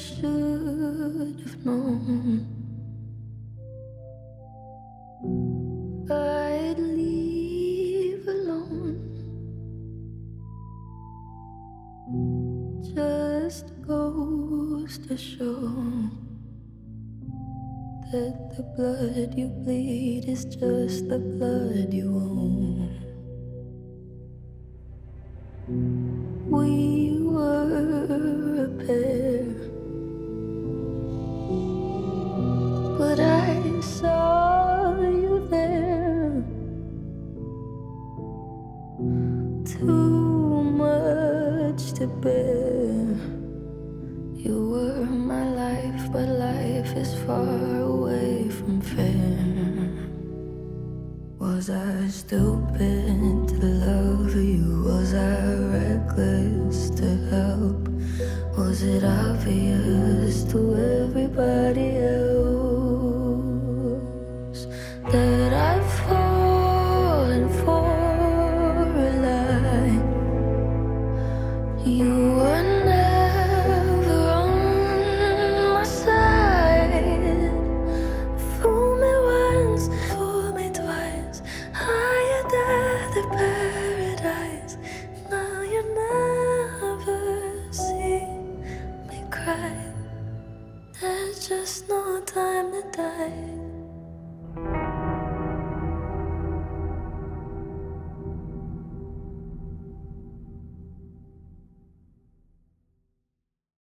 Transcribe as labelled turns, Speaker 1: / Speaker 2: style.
Speaker 1: should have known. I'd leave alone. Just goes to show that the blood you bleed is just the blood you own. We were a pair, Too much to bear. You were my life, but life is far away from fair. Was I stupid to love you? Was I reckless to help? Was it obvious to everybody else just no time to die.